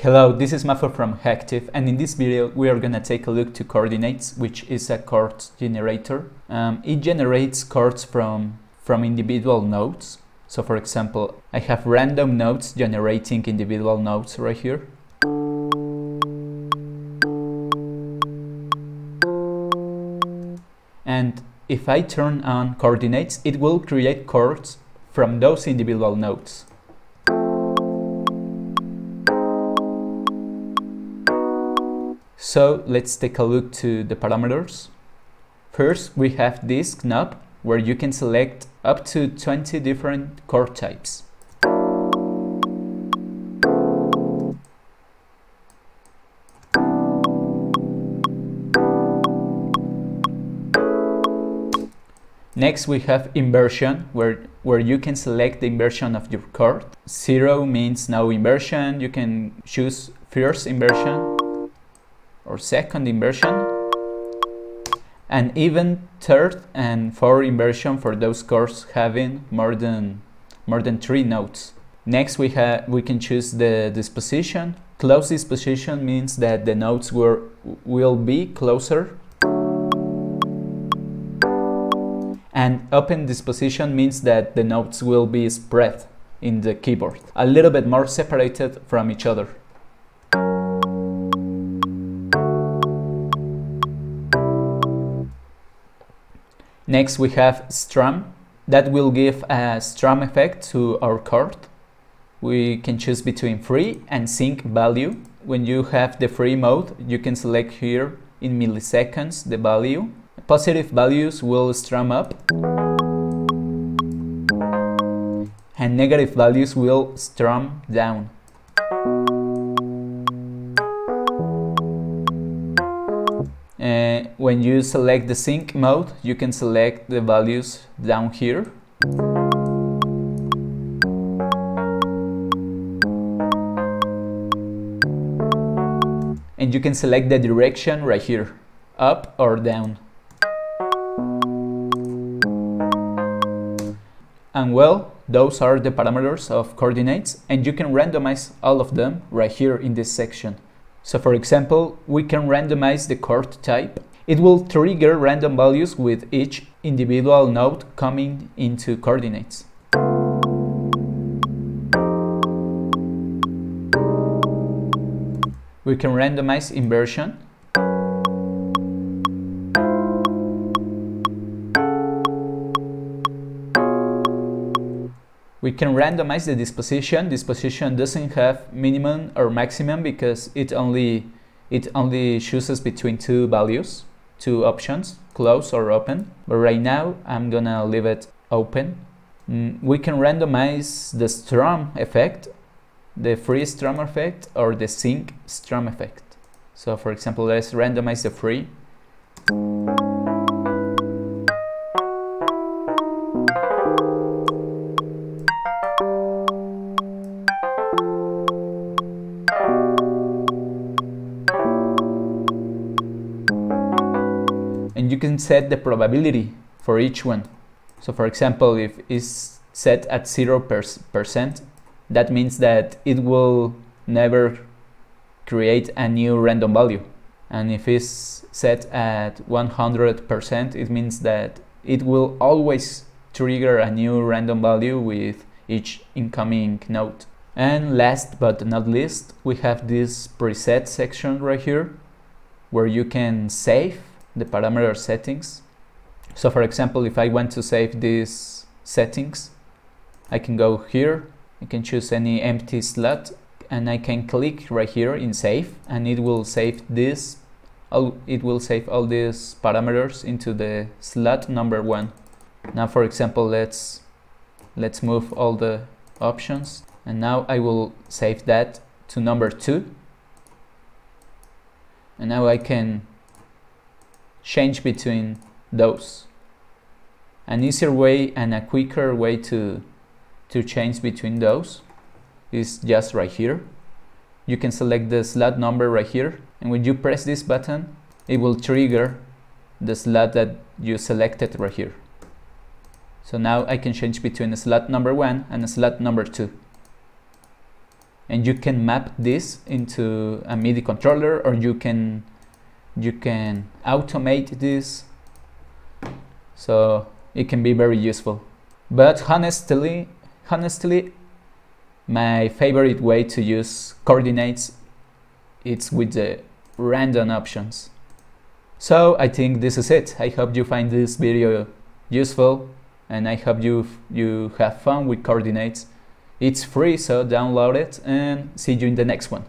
Hello, this is Mafo from Hacktive and in this video we are gonna take a look to CHORDinates which is a chord generator. Um, it generates chords from, from individual nodes. So for example, I have random nodes generating individual nodes right here. And if I turn on CHORDinates, it will create chords from those individual nodes. So let's take a look to the parameters. First, we have this knob where you can select up to 20 different chord types. Next we have inversion where, where you can select the inversion of your chord. Zero means no inversion. You can choose first inversion or second inversion and even third and fourth inversion for those chords having more than more than three notes. Next we have we can choose the disposition. Close disposition means that the notes were, will be closer and open disposition means that the notes will be spread in the keyboard, a little bit more separated from each other. Next we have strum. That will give a strum effect to our chord. We can choose between free and sync value. When you have the free mode, you can select here in milliseconds the value. Positive values will strum up and negative values will strum down. Uh, when you select the sync mode, you can select the values down here. And you can select the direction right here, up or down. And well, those are the parameters of CHORDinates and you can randomize all of them right here in this section. So for example, we can randomize the chord type. It will trigger random values with each individual node coming into CHORDinates. We can randomize inversion we can randomize the disposition. Disposition doesn't have minimum or maximum because it only it only chooses between two values, two options, close or open. But right now I'm gonna leave it open. Mm, we can randomize the strum effect, the free strum effect or the sync strum effect. So for example, let's randomize the free. Set the probability for each one. So for example, if it's set at 0%, that means that it will never create a new random value. And if it's set at 100%, it means that it will always trigger a new random value with each incoming node. And last but not least, we have this preset section right here where you can save the parameter settings. So for example, if I want to save these settings, I can go here, I can choose any empty slot and I can click right here in save and it will save this it will save all these parameters into the slot number one. Now for example, let's let's move all the options and now I will save that to number two and now I can change between those. An easier way and a quicker way to, to change between those is just right here. You can select the slot number right here and when you press this button it will trigger the slot that you selected right here. So now I can change between slot number 1 and slot number 2. and you can map this into a MIDI controller or you can you can automate this. So it can be very useful. But honestly honestly my favorite way to use CHORDinates it's with the random options. So I think this is it. I hope you find this video useful and I hope you you have fun with CHORDinates. It's free so download it and see you in the next one